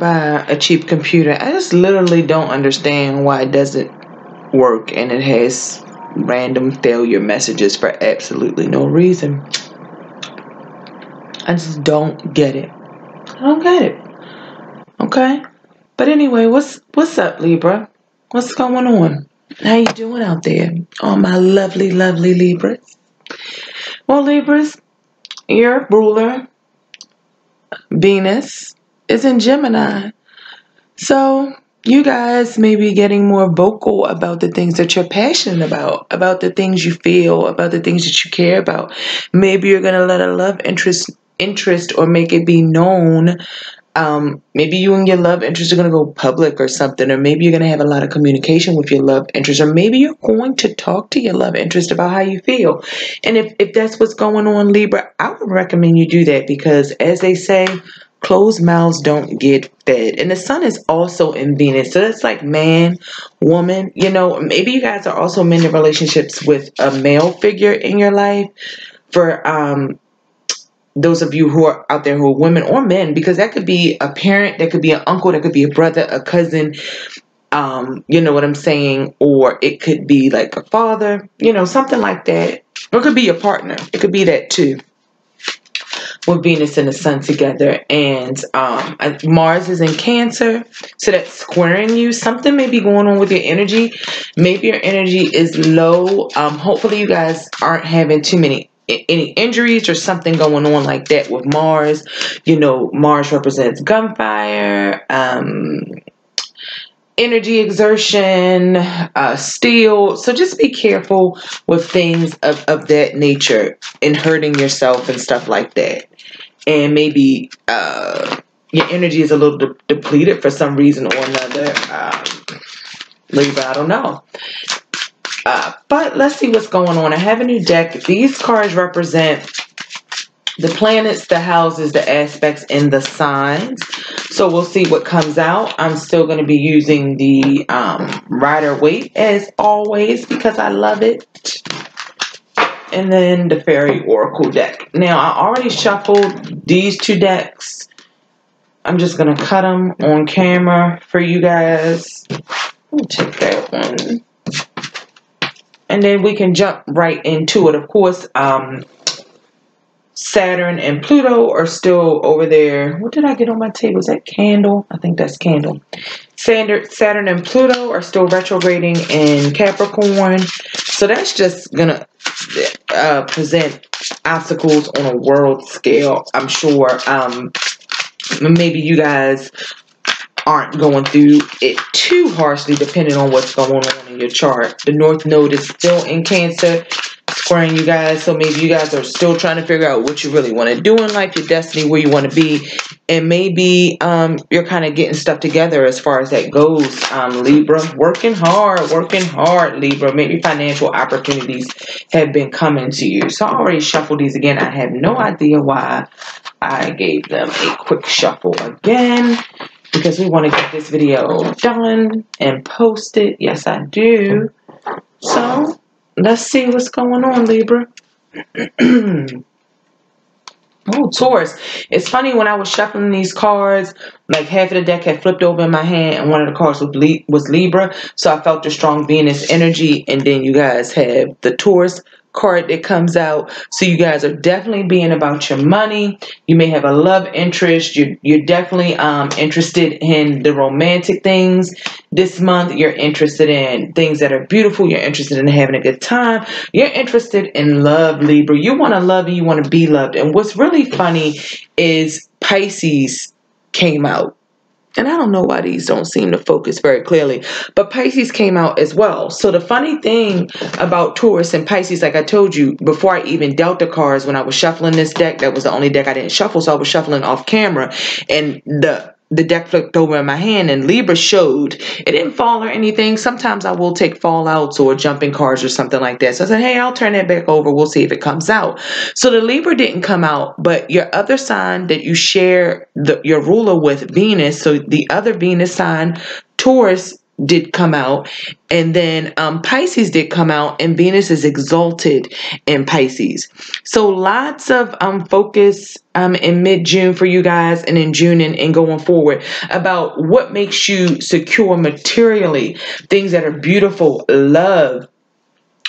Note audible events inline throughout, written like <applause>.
buy a cheap computer. I just literally don't understand why it doesn't work and it has random failure messages for absolutely no reason. I just don't get it. I don't get it. Okay? But anyway, what's what's up, Libra? What's going on? How you doing out there? All my lovely, lovely Libras. Well, Libras, your ruler, Venus, is in Gemini. So you guys may be getting more vocal about the things that you're passionate about, about the things you feel, about the things that you care about. Maybe you're gonna let a love interest interest or make it be known um, maybe you and your love interest are to go public or something, or maybe you're to have a lot of communication with your love interest, or maybe you're going to talk to your love interest about how you feel. And if, if that's what's going on, Libra, I would recommend you do that because, as they say, closed mouths don't get fed. And the sun is also in Venus. So that's like man, woman. You know, maybe you guys are also men in relationships with a male figure in your life. For um those of you who are out there who are women or men, because that could be a parent, that could be an uncle, that could be a brother, a cousin, um, you know what I'm saying? Or it could be like a father, you know, something like that. Or it could be your partner. It could be that too. With Venus and the Sun together, and um, Mars is in Cancer, so that's squaring you. Something may be going on with your energy. Maybe your energy is low. Um, hopefully, you guys aren't having too many any injuries or something going on like that with Mars. You know, Mars represents gunfire, um, energy exertion, uh, steel. So just be careful with things of, of that nature and hurting yourself and stuff like that. And maybe uh, your energy is a little de- depleted for some reason or another. Um, Libra, I don't know. Uh, but let's see what's going on. I have a new deck. These cards represent the planets, the houses, the aspects, and the signs. So we'll see what comes out. I'm still going to be using the um, Rider Waite as always because I love it. And then the Fairy Oracle deck. Now, I already shuffled these two decks. I'm just going to cut them on camera for you guys. Check that one and then we can jump right into it. Of course, um, Saturn and Pluto are still over there. What did I get on my table? Is that candle? I think that's candle. Saturn and Pluto are still retrograding in Capricorn. So that's just going to uh, present obstacles on a world scale, I'm sure. Um, maybe you guys aren't going through it too harshly depending on what's going on in your chart. The North Node is still in Cancer, squaring you guys. So maybe you guys are still trying to figure out what you really want to do in life, your destiny, where you want to be. And maybe um, you're kind of getting stuff together as far as that goes, um, Libra. Working hard, working hard, Libra. Maybe financial opportunities have been coming to you. So I already shuffled these again. I have no idea why I gave them a quick shuffle again because we want to get this video done and posted. Yes, I do. So, let's see what's going on, Libra. <clears throat> oh, Taurus. It's funny when I was shuffling these cards, like half of the deck had flipped over in my hand and one of the cards was, was Libra. So I felt the strong Venus energy. And then you guys have the Taurus card that comes out. So you guys are definitely being about your money. You may have a love interest. You're, you're definitely um, interested in the romantic things this month. You're interested in things that are beautiful. You're interested in having a good time. You're interested in love, Libra. You want to love and you want to be loved. And what's really funny is Pisces came out and I don't know why these don't seem to focus very clearly, but Pisces came out as well. So the funny thing about Taurus and Pisces, like I told you before I even dealt the cards, when I was shuffling this deck, that was the only deck I didn't shuffle, so I was shuffling off camera, and the the deck flipped over in my hand and Libra showed. It didn't fall or anything. Sometimes I will take fallouts or jumping cards or something like that. So I said, hey, I'll turn that back over. We'll see if it comes out. So the Libra didn't come out, but your other sign that you share the, your ruler with Venus, so the other Venus sign, Taurus, did come out, and then um, Pisces did come out, and Venus is exalted in Pisces. So lots of um, focus um, in mid June for you guys, and in June and, and going forward about what makes you secure materially, things that are beautiful, love,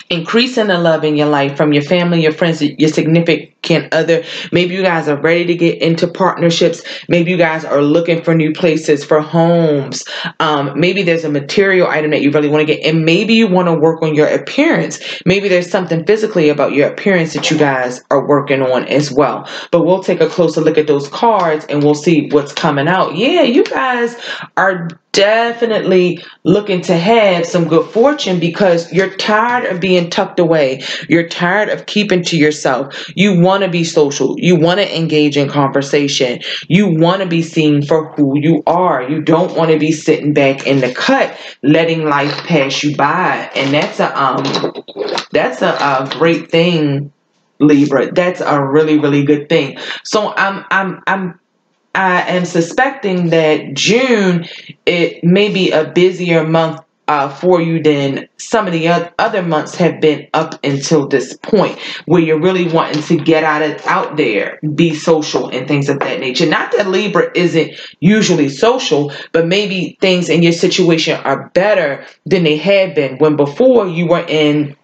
increasing the love in your life from your family, your friends, your significant other. Maybe you guys are ready to get into partnerships. Maybe you guys are looking for new places for homes. Um, maybe there's a material item that you really want to get, and maybe you want to work on your appearance. Maybe there's something physically about your appearance that you guys are working on as well. But we'll take a closer look at those cards and we'll see what's coming out. Yeah, you guys are definitely looking to have some good fortune because you're tired of being tucked away. You're tired of keeping to yourself. You want to be social. You want to engage in conversation. You want to be seen for who you are. You don't want to be sitting back in the cut letting life pass you by. And that's a um that's a, a great thing Libra. That's a really, really good thing. So I'm I'm I'm I am suspecting that June it may be a busier month uh, for you than some of the other months have been up until this point, where you're really wanting to get out of out there, be social, and things of that nature. Not that Libra isn't usually social, but maybe things in your situation are better than they had been when before you were in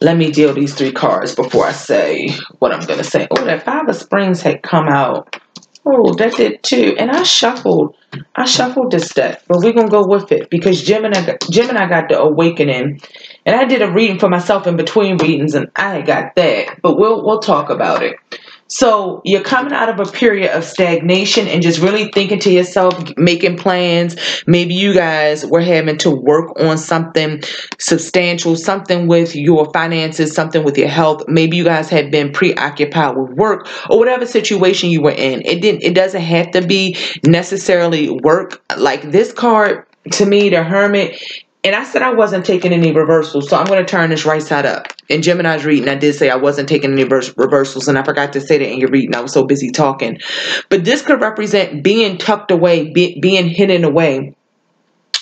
let me deal these three cards before I say what I'm going to say. Oh, that Five of Springs had come out. Oh, that did too. And I shuffled. I shuffled this deck, but we're gonna go with it because Gemini got, Gemini got the awakening, and I did a reading for myself in between readings, and I got that. But we'll we'll talk about it. So you're coming out of a period of stagnation and just really thinking to yourself, making plans. Maybe you guys were having to work on something substantial, something with your finances, something with your health. Maybe you guys had been preoccupied with work or whatever situation you were in. It didn't it doesn't have to be necessarily work. Like this card to me, the hermit, and I said I wasn't taking any reversals, so I'm going to turn this right side up. In Gemini's reading, I did say I wasn't taking any reversals, and I forgot to say that in your reading. I was so busy talking. But this could represent being tucked away, be, being hidden away.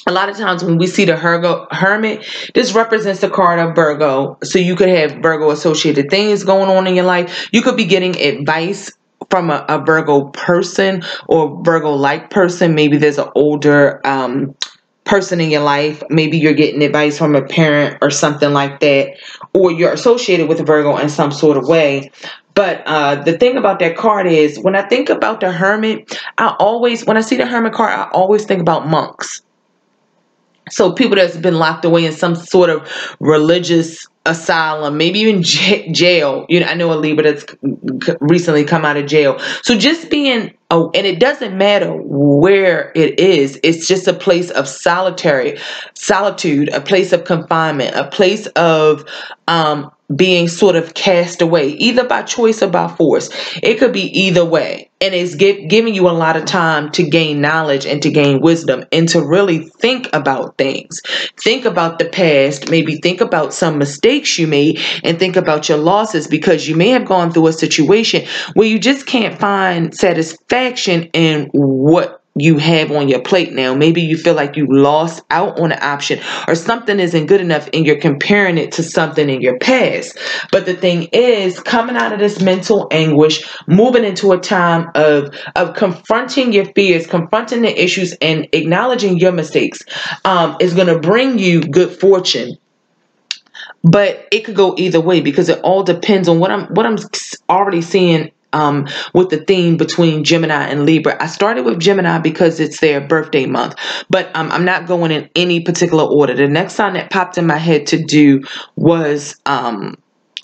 A lot of times when we see the Hergo, Hermit, this represents the card of Virgo. So you could have Virgo associated things going on in your life. You could be getting advice from a, a Virgo person or Virgo like person. Maybe there's an older um, person in your life. Maybe you're getting advice from a parent or something like that, or you're associated with a Virgo in some sort of way. But uh, the thing about that card is when I think about the hermit, I always, when I see the hermit card, I always think about monks. So people that's been locked away in some sort of religious asylum, maybe even jail. You know, I know a Libra that's recently come out of jail. So just being oh, and it doesn't matter where it is. It's just a place of solitary solitude, a place of confinement, a place of um being sort of cast away, either by choice or by force. It could be either way. And it's give, giving you a lot of time to gain knowledge and to gain wisdom and to really think about things. Think about the past, maybe think about some mistakes you made and think about your losses because you may have gone through a situation where you just can't find satisfaction in what you have on your plate now. Maybe you feel like you lost out on an option or something isn't good enough and you're comparing it to something in your past. But the thing is, coming out of this mental anguish, moving into a time of of confronting your fears, confronting the issues and acknowledging your mistakes um, is going to bring you good fortune but it could go either way because it all depends on what I'm what I'm already seeing um, with the theme between Gemini and Libra. I started with Gemini because it's their birthday month, but um, I'm not going in any particular order. The next sign that popped in my head to do was um,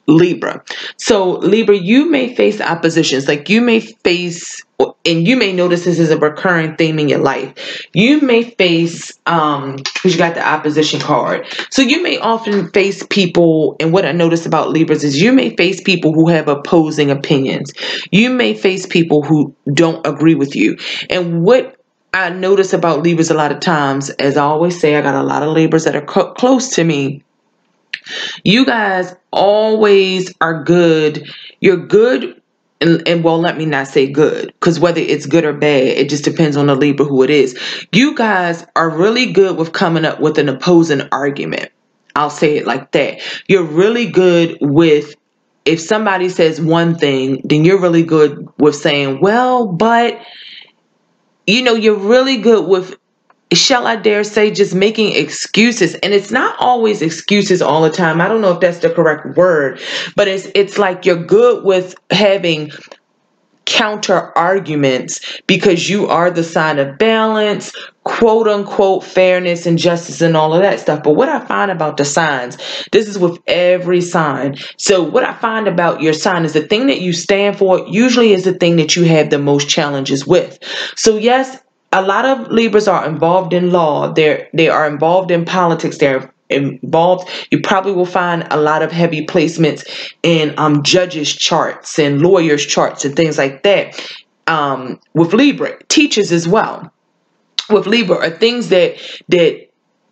Libra. So Libra, you may face oppositions. Like you may face, and you may notice this is a recurring theme in your life. You may face, um, because you got the opposition card. So you may often face people, and what I notice about Libras is you may face people who have opposing opinions. You may face people who don't agree with you. And what I notice about Libras a lot of times, as I always say, I got a lot of Libras that are close to me you guys always are good. You're good and, and well, let me not say good, because whether it's good or bad, it just depends on the Libra who it is. You guys are really good with coming up with an opposing argument. I'll say it like that. You're really good with if somebody says one thing, then you're really good with saying, well, but you know, you're really good with shall I dare say, just making excuses. And it's not always excuses all the time. I don't know if that's the correct word, but it's it's like you're good with having counter arguments because you are the sign of balance, quote unquote fairness and justice and all of that stuff. But what I find about the signs, this is with every sign. So what I find about your sign is the thing that you stand for usually is the thing that you have the most challenges with. So yes, a lot of Libras are involved in law. They're they are involved in politics. They're involved. You probably will find a lot of heavy placements in um, judges charts and lawyers charts and things like that. Um, with Libra, teachers as well. With Libra are things that that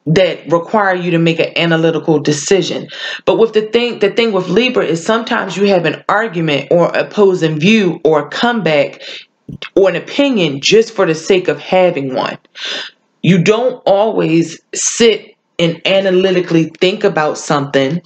that require you to make an analytical decision. But with the thing, the thing with Libra is sometimes you have an argument or opposing view or a comeback or an opinion just for the sake of having one. You don't always sit and analytically think about something.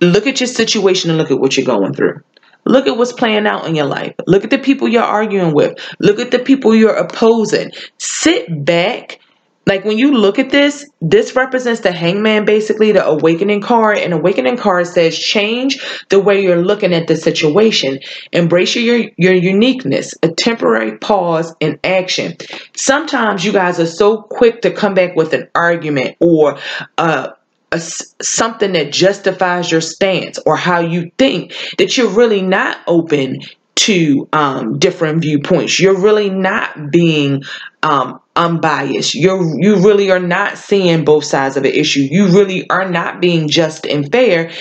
Look at your situation and look at what you're going through. Look at what's playing out in your life. Look at the people you're arguing with. Look at the people you're opposing. Sit back like when you look at this, this represents the hangman, basically the awakening card. And awakening card says change the way you're looking at the situation. Embrace your, your uniqueness, a temporary pause in action. Sometimes you guys are so quick to come back with an argument or uh, a, something that justifies your stance or how you think that you're really not open to um, different viewpoints. You're really not being um, unbiased. You're you really are not seeing both sides of an issue. You really are not being just and fair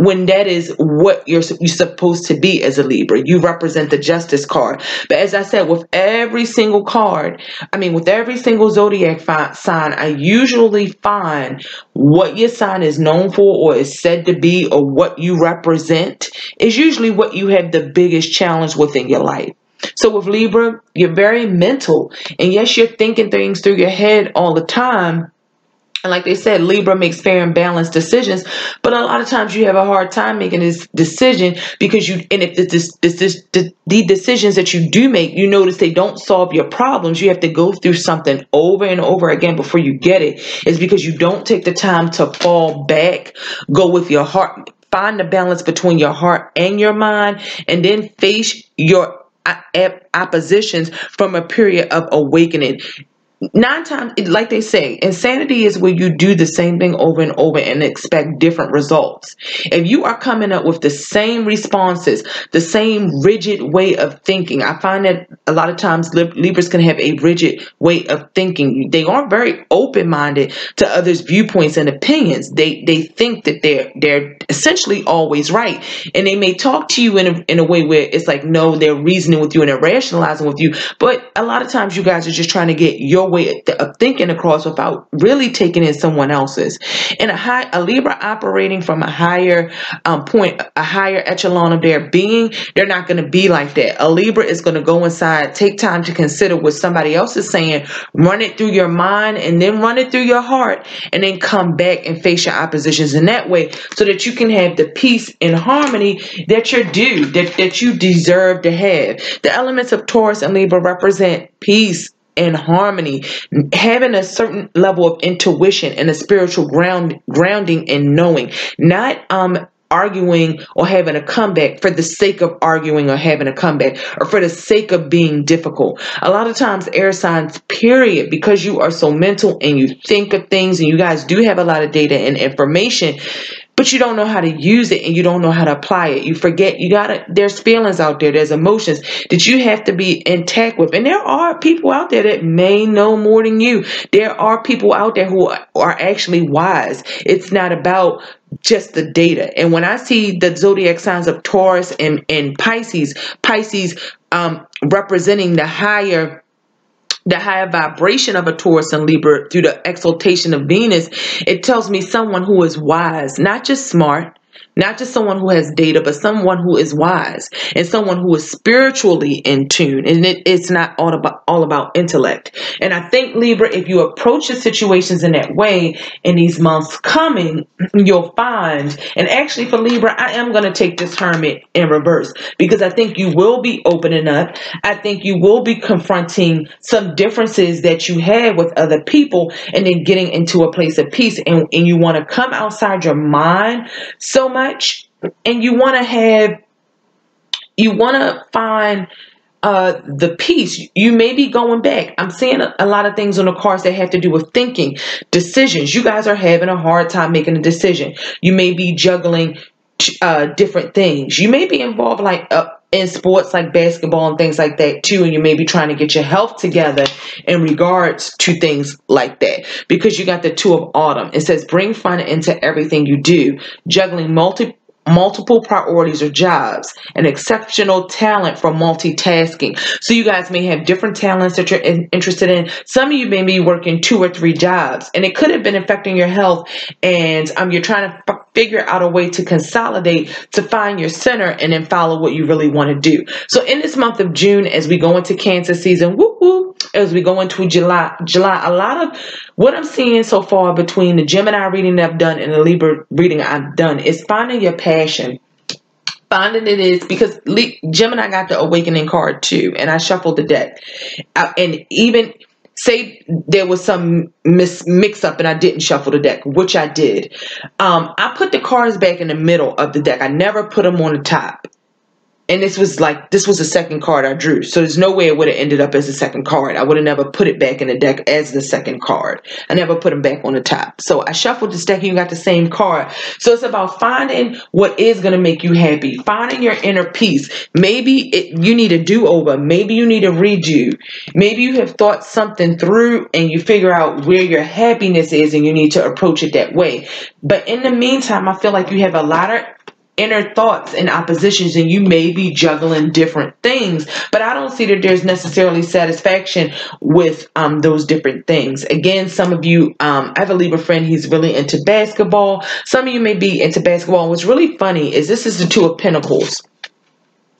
when that is what you're, you're supposed to be as a Libra. You represent the justice card. But as I said, with every single card, I mean, with every single zodiac sign, I usually find what your sign is known for or is said to be or what you represent is usually what you have the biggest challenge within your life. So with Libra, you're very mental. And yes, you're thinking things through your head all the time and like they said, Libra makes fair and balanced decisions, but a lot of times you have a hard time making this decision because you, and if this, this, this, the, the decisions that you do make, you notice they don't solve your problems. You have to go through something over and over again before you get it. It's because you don't take the time to fall back, go with your heart, find the balance between your heart and your mind, and then face your oppositions from a period of awakening nine times like they say insanity is where you do the same thing over and over and expect different results. If you are coming up with the same responses the same rigid way of thinking i find that a lot of times libras can have a rigid way of thinking. They aren't very open-minded to others viewpoints and opinions. They they think that they're they're essentially always right. And they may talk to you in a, in a way where it's like no they're reasoning with you and they're rationalizing with you. But a lot of times you guys are just trying to get your way of thinking across without really taking in someone else's. And a high a Libra operating from a higher um, point, a higher echelon of their being, they're not going to be like that. A Libra is going to go inside, take time to consider what somebody else is saying, run it through your mind, and then run it through your heart, and then come back and face your oppositions in that way, so that you can have the peace and harmony that you're due, that that you deserve to have. The elements of Taurus and Libra represent peace, and harmony, having a certain level of intuition and a spiritual ground grounding and knowing, not um arguing or having a comeback for the sake of arguing or having a comeback or for the sake of being difficult. A lot of times air signs, period, because you are so mental and you think of things and you guys do have a lot of data and information, but you don't know how to use it and you don't know how to apply it. You forget you gotta, there's feelings out there, there's emotions that you have to be intact with. And there are people out there that may know more than you. There are people out there who are actually wise. It's not about just the data. And when I see the zodiac signs of Taurus and, and Pisces, Pisces um, representing the higher the higher vibration of a Taurus and Libra through the exaltation of Venus, it tells me someone who is wise, not just smart, not just someone who has data, but someone who is wise and someone who is spiritually in tune. And it, it's not all about all about intellect. And I think Libra, if you approach the situations in that way in these months coming, you'll find. And actually, for Libra, I am going to take this hermit in reverse because I think you will be opening up. I think you will be confronting some differences that you had with other people, and then getting into a place of peace. And, and you want to come outside your mind so much and you want to have you want to find uh, the peace. You may be going back. I'm seeing a, a, lot of things on the cards that have to do with thinking, decisions. You guys are having a hard time making a decision. You may be juggling uh, different things. You may be involved like uh, in sports like basketball and things like that too and you may be trying to get your health together in regards to things like that because you got the two of autumn it says bring fun into everything you do juggling multi multiple priorities or jobs, and exceptional talent for multitasking. So you guys may have different talents that you're in, interested in. Some of you may be working two or three jobs, and it could have been affecting your health, and um, you're trying to figure out a way to consolidate to find your center and then follow what you really want to do. So in this month of June, as we go into Cancer season, whoop, whoop, as we go into July, July, a lot of what I'm seeing so far between the Gemini reading that I've done and the Libra reading I've done is finding your passion. Finding it is because Gemini got the awakening card too, and I shuffled the deck. Uh, and even say there was some mis- mix up and I didn't shuffle the deck, which I did. Um, I put the cards back in the middle of the deck. I never put them on the top and this was like this was the second card I drew. So there's no way it would have ended up as a second card. I would have never put it back in the deck as the second card. I never put them back on the top. So I shuffled this deck and you got the same card. So it's about finding what is going to make you happy. Finding your inner peace. Maybe it, you need a do-over. Maybe you need a redo. Maybe you have thought something through and you figure out where your happiness is and you need to approach it that way. But in the meantime, I feel like you have a lot of inner thoughts and oppositions and you may be juggling different things. But i don't see that there's necessarily satisfaction with um, those different things. Again some of you um, i have a libra friend he's really into basketball. Some of you may be into basketball. What's really funny is this is the two of pentacles.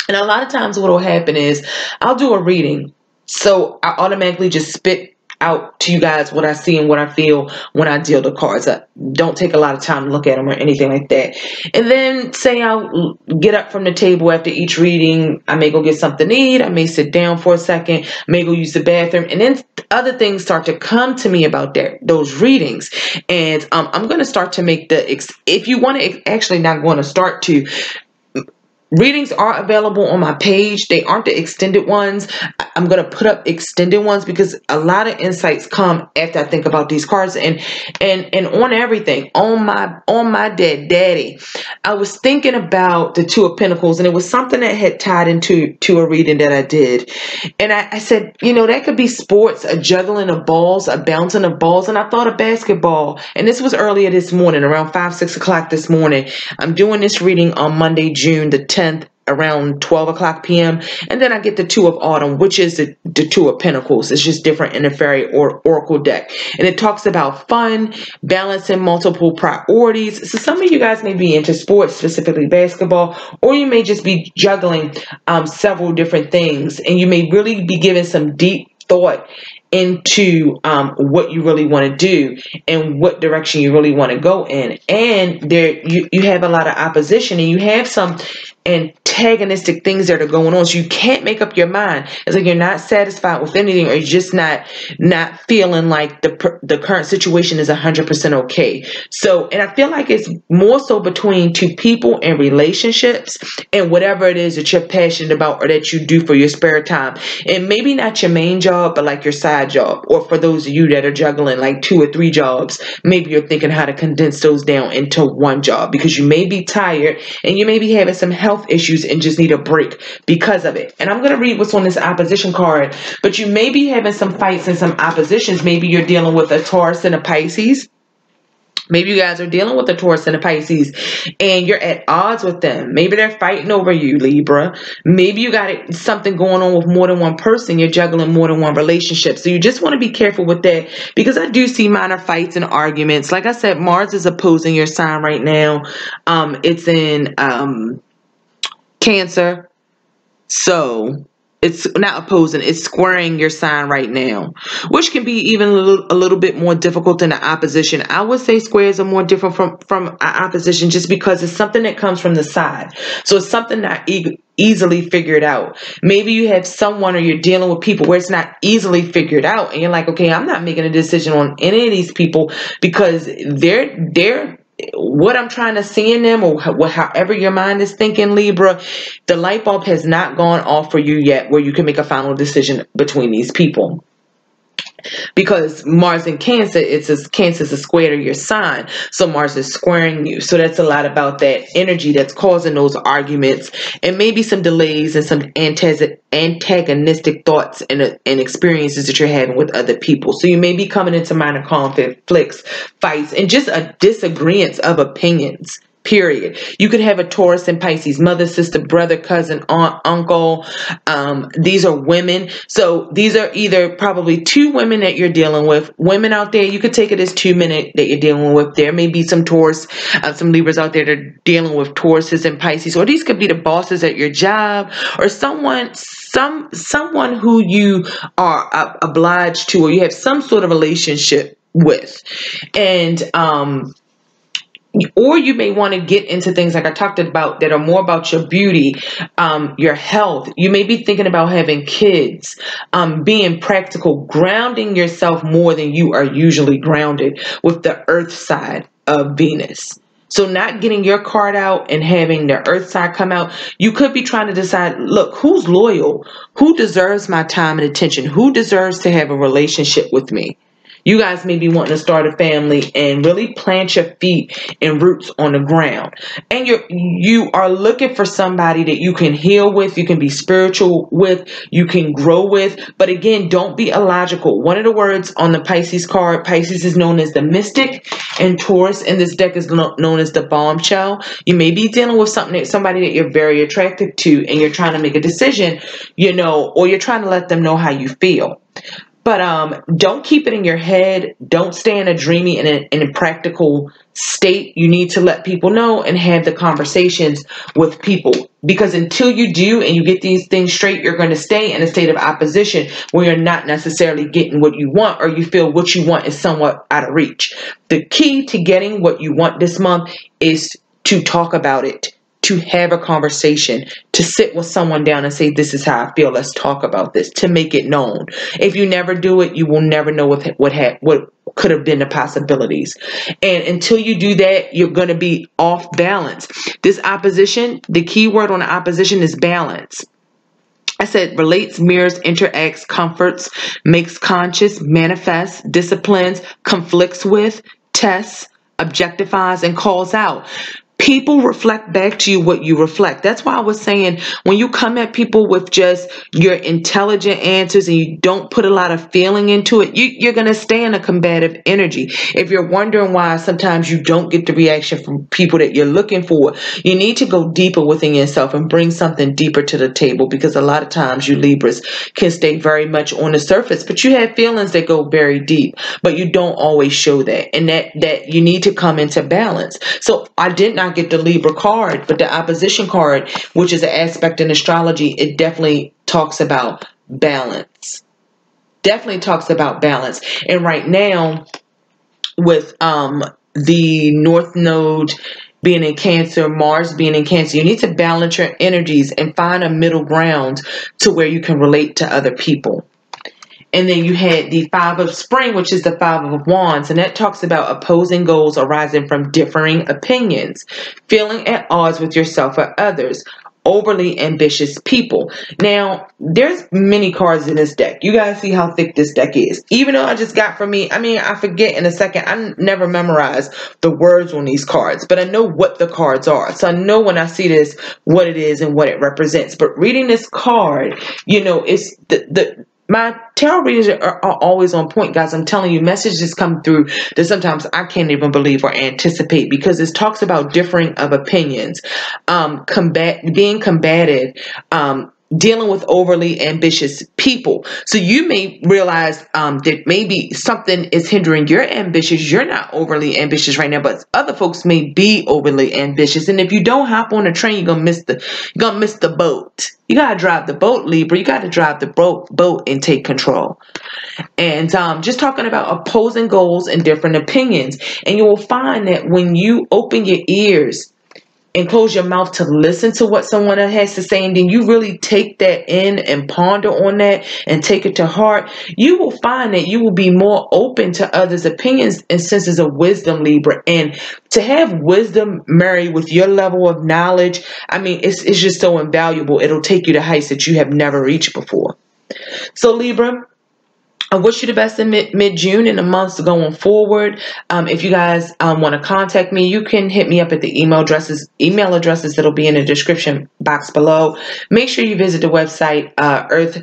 And a lot of times what will happen is i'll do a reading. So i automatically just spit out to you guys what I see and what I feel when I deal the cards. Don't take a lot of time to look at them or anything like that. And then say I'll get up from the table after each reading. I may go get something to eat. I may sit down for a second. May go use the bathroom. And then other things start to come to me about that those readings. And um, I'm going to start to make the, if you want to actually not going to start to, Readings are available on my page. They aren't the extended ones. I'm going to put up extended ones because a lot of insights come after I think about these cards and and and on everything on my on my dead daddy. I was thinking about the two of pentacles and it was something that had tied into to a reading that I did. And I, I said, you know, that could be sports, a juggling of balls, a bouncing of balls. And I thought of basketball. And this was earlier this morning, around five, six o'clock this morning. I'm doing this reading on Monday, June the 10th 10th around 12 o'clock p.m. And then I get the Two of Autumn, which is the, the Two of Pentacles. It's just different in the Fairy or Oracle deck. And it talks about fun, balancing multiple priorities. So some of you guys may be into sports, specifically basketball, or you may just be juggling um, several different things. And you may really be giving some deep thought into um, what you really want to do and what direction you really want to go in. And there you, you have a lot of opposition and you have some antagonistic things that are going on. So you can't make up your mind. It's like you're not satisfied with anything or you're just not not feeling like the the current situation is 100% okay. So, and I feel like it's more so between two people and relationships and whatever it is that you're passionate about or that you do for your spare time. And maybe not your main job, but like your side job. Or for those of you that are juggling like two or three jobs, maybe you're thinking how to condense those down into one job because you may be tired and you may be having some health health issues and just need a break because of it. And I'm going to read what's on this opposition card, but you may be having some fights and some oppositions. Maybe you're dealing with a Taurus and a Pisces. Maybe you guys are dealing with a Taurus and a Pisces and you're at odds with them. Maybe they're fighting over you, Libra. Maybe you got something going on with more than one person. You're juggling more than one relationship. So you just want to be careful with that because I do see minor fights and arguments. Like I said, Mars is opposing your sign right now. Um, it's in um, Cancer. So it's not opposing it's squaring your sign right now which can be even a little, a little bit more difficult than the opposition. I would say squares are more different from from opposition just because it's something that comes from the side. So it's something not e easily figured out. Maybe you have someone or you're dealing with people where it's not easily figured out and you're like okay i'm not making a decision on any of these people because they're they're what I'm trying to see in them or however your mind is thinking, Libra, the light bulb has not gone off for you yet where you can make a final decision between these people because Mars in Cancer, it's a Cancer is a square to your sign, so Mars is squaring you. So that's a lot about that energy that's causing those arguments, and maybe some delays and some antagonistic thoughts and, and experiences that you're having with other people. So you may be coming into minor conflicts, fights, and just a disagreement of opinions period. You could have a Taurus and Pisces, mother, sister, brother, cousin, aunt, uncle. Um, these are women. So these are either probably two women that you're dealing with. Women out there, you could take it as two men that you're dealing with. There may be some Taurus, uh, some Libras out there that are dealing with Tauruses and Pisces, or these could be the bosses at your job, or someone, some someone who you are uh, obliged to, or you have some sort of relationship with, and um or you may want to get into things like I talked about that are more about your beauty, um, your health. You may be thinking about having kids, um, being practical, grounding yourself more than you are usually grounded with the earth side of Venus. So not getting your card out and having the earth side come out, you could be trying to decide, look, who's loyal? Who deserves my time and attention? Who deserves to have a relationship with me? You guys may be wanting to start a family and really plant your feet and roots on the ground. And you're you are looking for somebody that you can heal with, you can be spiritual with, you can grow with. But again, don't be illogical. One of the words on the Pisces card, Pisces is known as the mystic, and Taurus in this deck is known as the bombshell. You may be dealing with something that somebody that you're very attracted to, and you're trying to make a decision, you know, or you're trying to let them know how you feel. But um, don't keep it in your head. Don't stay in a dreamy and a, in a practical state. You need to let people know and have the conversations with people. Because until you do and you get these things straight, you're going to stay in a state of opposition where you're not necessarily getting what you want or you feel what you want is somewhat out of reach. The key to getting what you want this month is to talk about it to have a conversation, to sit with someone down and say, This is how I feel, let's talk about this, to make it known. If you never do it, you will never know what what ha- what could have been the possibilities. And until you do that, you're going to be off balance. This opposition, the key word on the opposition is balance. I said relates, mirrors, interacts, comforts, makes conscious, manifests, disciplines, conflicts with, tests, objectifies, and calls out people reflect back to you what you reflect. That's why I was saying when you come at people with just your intelligent answers and you don't put a lot of feeling into it, you, are going to stay in a combative energy. If you're wondering why sometimes you don't get the reaction from people that you're looking for, you need to go deeper within yourself and bring something deeper to the table because a lot of times you Libras can stay very much on the surface, but you have feelings that go very deep, but you don't always show that. And that, that you need to come into balance. So I did not get the Libra card, but the opposition card, which is an aspect in astrology, it definitely talks about balance. Definitely talks about balance. And right now, with um the North Node being in Cancer, Mars being in Cancer, you need to balance your energies and find a middle ground to where you can relate to other people. And then you had the Five of Spring, which is the Five of Wands, and that talks about opposing goals arising from differing opinions, feeling at odds with yourself or others, overly ambitious people. Now, there's many cards in this deck. You guys see how thick this deck is. Even though I just got for me, I mean, I forget in a second. I never memorize the words on these cards, but I know what the cards are. So I know when I see this, what it is and what it represents. But reading this card, you know, it's the, the my tarot readings are, are, always on point, guys. I'm telling you, messages come through that sometimes I can't even believe or anticipate because it talks about differing of opinions, um, combat, being combative, um, dealing with overly ambitious people. So you may realize um, that maybe something is hindering your ambitions. You're not overly ambitious right now, but other folks may be overly ambitious. And if you don't hop on the train, you're gonna miss the you're gonna miss the boat. You gotta drive the boat, Libra. You gotta drive the boat boat and take control. And um, just talking about opposing goals and different opinions. And you will find that when you open your ears and close your mouth to listen to what someone else has to say and then you really take that in and ponder on that and take it to heart you will find that you will be more open to others opinions and senses of wisdom libra. And to have wisdom married with your level of knowledge i mean it's, it's just so invaluable. It'll take you to heights that you have never reached before. So libra I wish you the best in mid, June and the months going forward. Um, if you guys um, want to contact me, you can hit me up at the email addresses email addresses that'll be in the description box below. Make sure you visit the website uh, Earth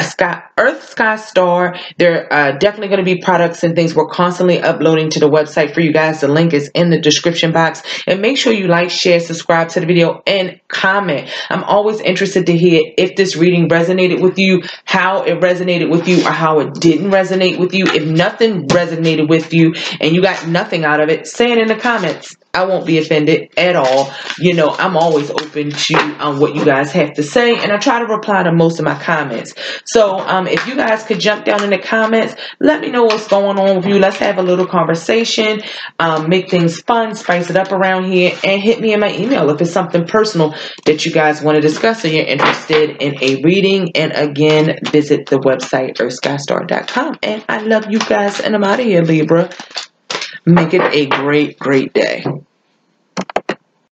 Sky, Earth Sky Star. There are definitely going to be products and things we're constantly uploading to the website for you guys. The link is in the description box. And make sure you like, share, subscribe to the video, and comment. I'm always interested to hear if this reading resonated with you, how it resonated with you, or how it didn't resonate with you. If nothing resonated with you and you got nothing out of it, say it in the comments. I won't be offended at all. You know, I'm always open to um, what you guys have to say, and I try to reply to most of my comments. So, um, if you guys could jump down in the comments, let me know what's going on with you. Let's have a little conversation, um, make things fun, spice it up around here, and hit me in my email if it's something personal that you guys want to discuss or you're interested in a reading. And again, visit the website earthskystar.com. And I love you guys, and I'm out of here, Libra. Make it a great, great day.